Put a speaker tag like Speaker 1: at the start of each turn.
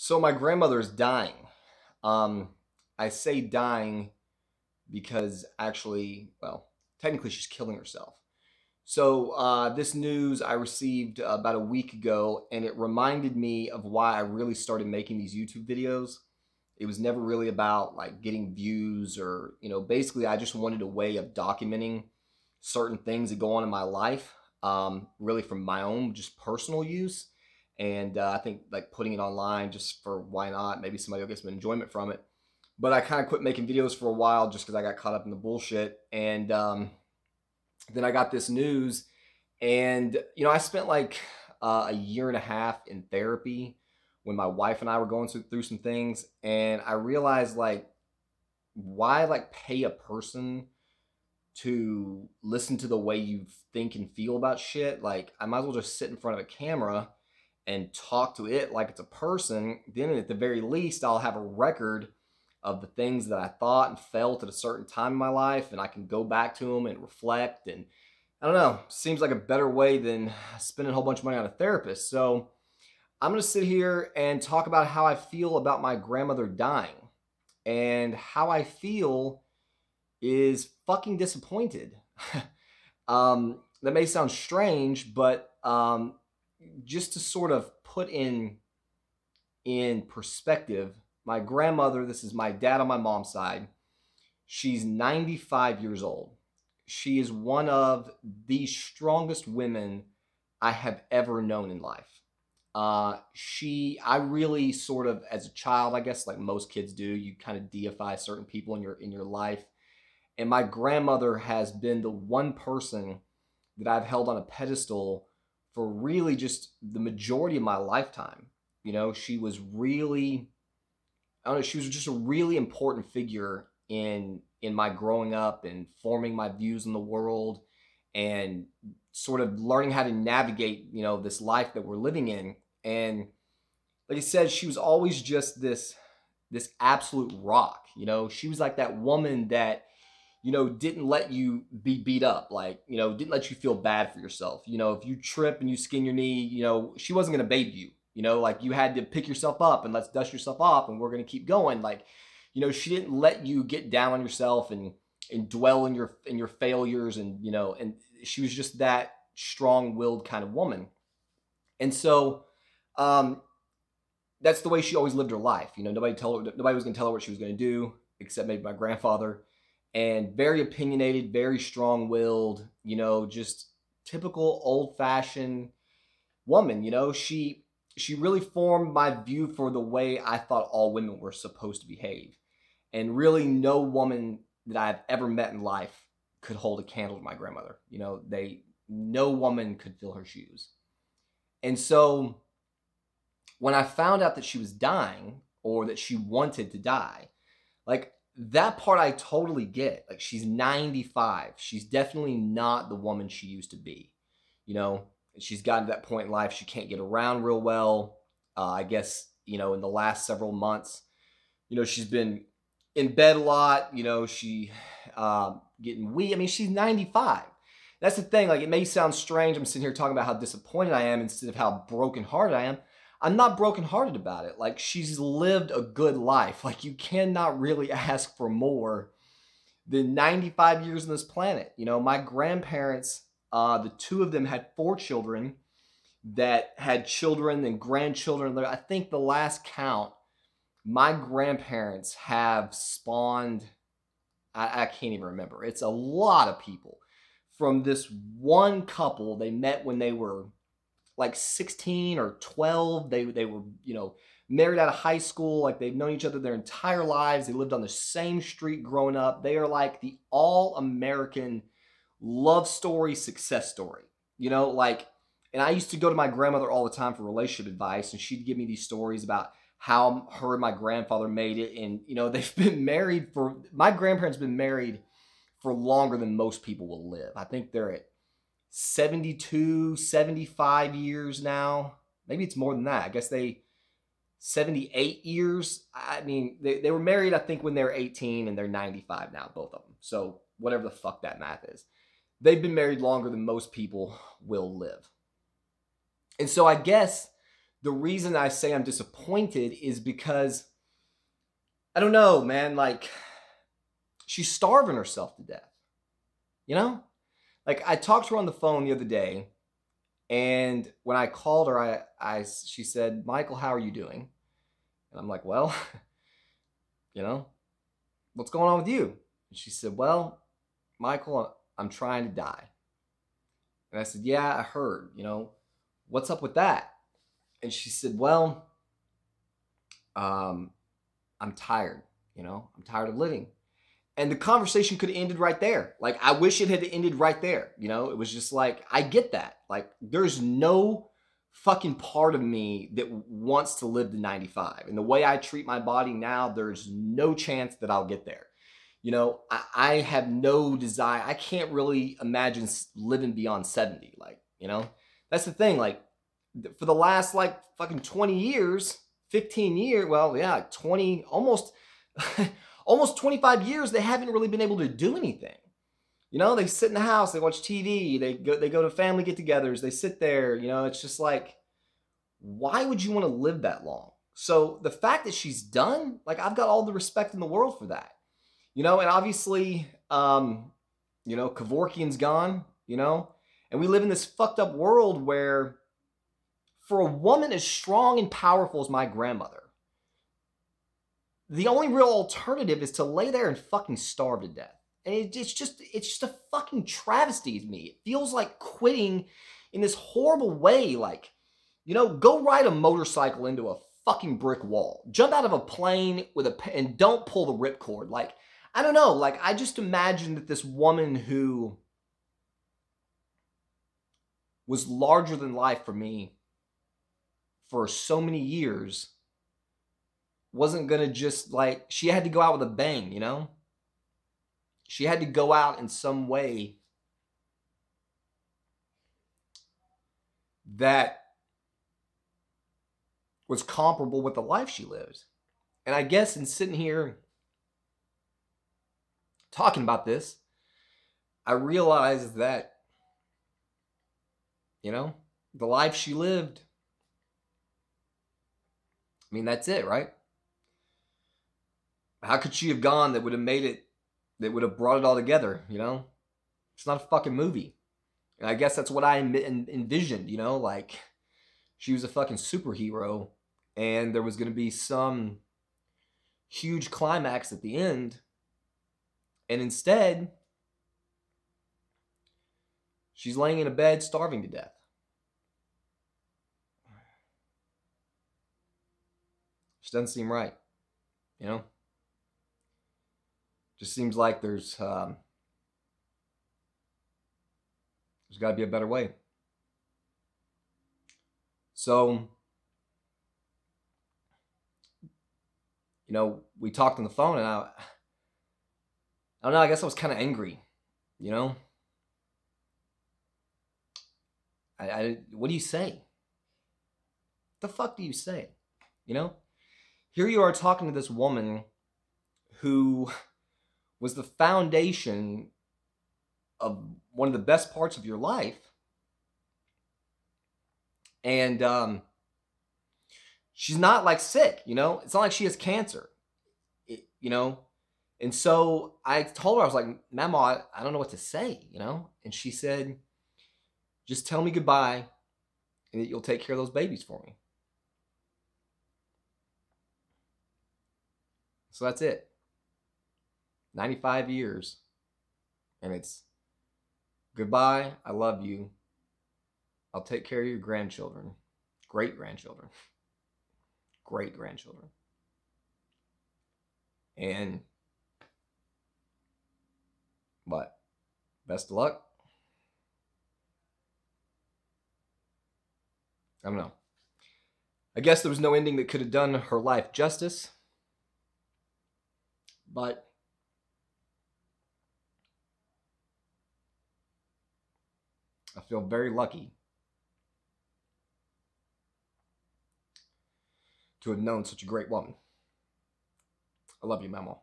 Speaker 1: So my grandmother is dying. Um, I say dying because actually, well, technically she's killing herself. So uh, this news I received about a week ago, and it reminded me of why I really started making these YouTube videos. It was never really about like getting views or you know, basically I just wanted a way of documenting certain things that go on in my life, um, really from my own just personal use and uh, I think like putting it online just for why not? Maybe somebody will get some enjoyment from it. But I kind of quit making videos for a while just because I got caught up in the bullshit. And um, then I got this news, and you know I spent like uh, a year and a half in therapy when my wife and I were going through some things, and I realized like why like pay a person to listen to the way you think and feel about shit. Like I might as well just sit in front of a camera and talk to it like it's a person, then at the very least, I'll have a record of the things that I thought and felt at a certain time in my life, and I can go back to them and reflect. And I don't know, seems like a better way than spending a whole bunch of money on a therapist. So I'm gonna sit here and talk about how I feel about my grandmother dying. And how I feel is fucking disappointed. um, that may sound strange, but um, just to sort of put in in perspective, my grandmother, this is my dad on my mom's side, she's 95 years old. She is one of the strongest women I have ever known in life. Uh, she, I really sort of, as a child, I guess, like most kids do, you kind of deify certain people in your in your life. And my grandmother has been the one person that I've held on a pedestal for really just the majority of my lifetime. You know, she was really, I don't know, she was just a really important figure in in my growing up and forming my views in the world and sort of learning how to navigate, you know, this life that we're living in. And like I said, she was always just this this absolute rock. You know, she was like that woman that you know, didn't let you be beat up, like, you know, didn't let you feel bad for yourself. You know, if you trip and you skin your knee, you know, she wasn't going to baby you. You know, like you had to pick yourself up and let's dust yourself off and we're going to keep going. Like, you know, she didn't let you get down on yourself and and dwell in your in your failures and, you know, and she was just that strong-willed kind of woman. And so um that's the way she always lived her life. You know, nobody told her nobody was going to tell her what she was going to do except maybe my grandfather and very opinionated, very strong willed, you know, just typical old fashioned woman. You know, she she really formed my view for the way I thought all women were supposed to behave. And really no woman that I've ever met in life could hold a candle to my grandmother. You know, they no woman could fill her shoes. And so when I found out that she was dying or that she wanted to die, like that part I totally get. Like she's 95. She's definitely not the woman she used to be. You know, she's gotten to that point in life she can't get around real well. Uh, I guess, you know, in the last several months, you know, she's been in bed a lot, you know, she uh, getting weak. I mean, she's 95. That's the thing. Like, it may sound strange. I'm sitting here talking about how disappointed I am instead of how brokenhearted I am. I'm not brokenhearted about it. Like she's lived a good life. Like you cannot really ask for more than 95 years on this planet. You know, my grandparents, uh, the two of them had four children that had children and grandchildren. I think the last count, my grandparents have spawned, I, I can't even remember. It's a lot of people from this one couple. They met when they were like 16 or 12. They they were, you know, married out of high school, like they've known each other their entire lives. They lived on the same street growing up. They are like the all-American love story success story. You know, like and I used to go to my grandmother all the time for relationship advice and she'd give me these stories about how her and my grandfather made it and you know they've been married for my grandparents been married for longer than most people will live. I think they're at 72, 75 years now. Maybe it's more than that. I guess they 78 years. I mean, they, they were married, I think, when they were 18, and they're 95 now, both of them. So, whatever the fuck that math is. They've been married longer than most people will live. And so, I guess the the reason I say I'm disappointed is because I don't know, man, like she's starving herself to death. You know? Like I talked to her on the phone the other day and when I called her I I she said, "Michael, how are you doing?" And I'm like, "Well, you know, what's going on with you?" And she said, "Well, Michael, I'm trying to die." And I said, "Yeah, I heard, you know, what's up with that?" and she said, Well, um, I'm tired, you know, I'm tired of living. And the conversation could have ended right there. Like, I wish it had ended right there. You know, it was just like, I get that. Like, there's no fucking part of me that wants to live to 95. And the way I treat my body now, there's no chance that I'll get there. You know, I, I have no desire. I can't really imagine living beyond 70. Like, you know, that's the thing. Like, for the last like fucking 20 years, 15 years, well, yeah, 20, almost, almost 25 years, they haven't really been able to do anything. You know, they sit in the house, they watch TV, they go, they go to family get-togethers, they sit there. You know, it's just like, why would you want to live that long? So the fact that she's done, like, I've got all the respect in the world for that. You know, and obviously, um, you know, Kevorkian's gone. You know, and we live in this fucked up world where for a woman as strong and powerful as my grandmother, the only real alternative is to lay there and fucking starve to death. And it's just it's just a fucking travesty to me. It feels like quitting in this horrible way. Like, you know, go ride a motorcycle into a fucking brick wall. Jump out of a plane with a and don't pull the ripcord. Like, I don't know. Like, I just imagine that this woman who was larger than life for me for so many years wasn't going to just like, she had to go out with a bang, you know? She had to go out in some way that was comparable with the life she lived. And I guess in sitting here talking about this, I realized that, you know, the life she lived I mean, that's it, right? How could she have gone that would have made it, that would have brought it all together, you know? It's not a fucking movie. And I guess that's what I envisioned, you know? Like, she was a fucking superhero, and there was going to be some huge climax at the end. And instead, she's laying in a bed starving to death. Just doesn't seem right. You know? Just seems like there's um, there's got to be a better way. So, you know, we talked on the phone, and I, I don't know. I guess I was kind of angry. You know, I, I, what do you say? The fuck do you say? You know, here you are talking to this woman who was the foundation of one of the best parts of your life. And um, she's not like sick, you know? It's not like she has cancer, it, you know? And so I told her, I was like, Mama, I, I don't know what to say, you know? And she said, just tell me goodbye and that you'll take care of those babies for me. So that's it. 95 years. And it's goodbye. I love you. I'll take care of your grandchildren, great grandchildren, great grandchildren. And but Best of luck. I don't know. I guess there was no ending that could have done her life justice. But I feel very lucky to have known such a great woman. I love you, Mama.